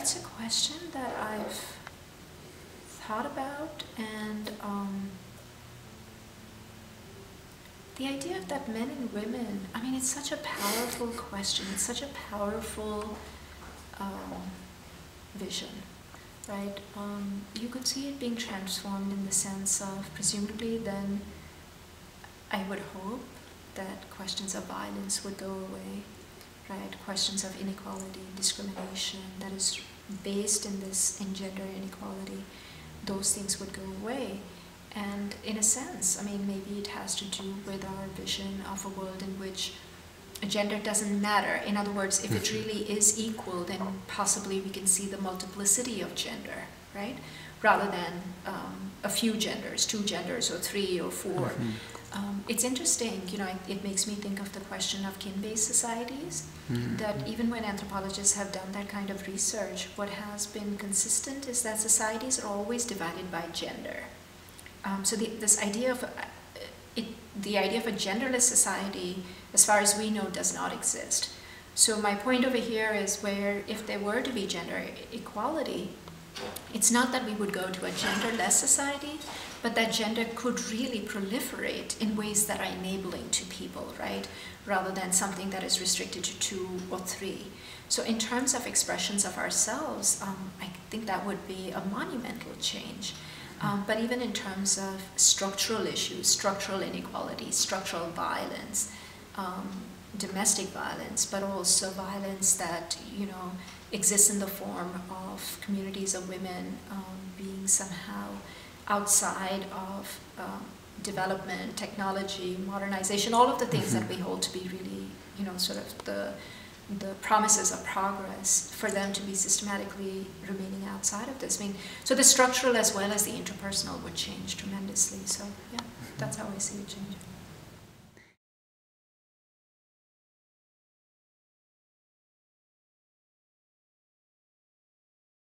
it's a question that I've thought about, and um, the idea of that men and women, I mean, it's such a powerful question, it's such a powerful um, vision, right? Um, you could see it being transformed in the sense of presumably then I would hope that questions of violence would go away, right? Questions of inequality, discrimination that is based in this in gender inequality, those things would go away. And in a sense, I mean, maybe it has to do with our vision of a world in which gender doesn't matter. In other words, if it mm-hmm. really is equal, then possibly we can see the multiplicity of gender, right? Rather than um, a few genders, two genders, or three, or 4 mm-hmm. Um, it's interesting, you know, it, it, makes me think of the question of kin based societies. Mm-hmm. That even when anthropologists have done that kind of research, what has been consistent is that societies are always divided by gender. Um, so the, this idea of uh, it, the idea of a genderless society, as far as we know, does not exist. So my point over here is where if there were to be gender equality, it's not that we would go to a genderless society, but that gender could really proliferate in ways that are enabling to people, right? Rather than something that is restricted to two or three. So in terms of expressions of ourselves, um, I think that would be a monumental change. Um, but even in terms of structural issues, structural inequality, structural violence, um, domestic violence, but also violence that you know exists in the form of communities of women um, being somehow outside of um, development, technology, modernization, all of the things that we mm-hmm. hold to be really, you know, sort of the the promises of progress for them to be systematically remaining outside of this. I mean, so the structural as well as the interpersonal would change tremendously. So yeah, that's how I see it changing.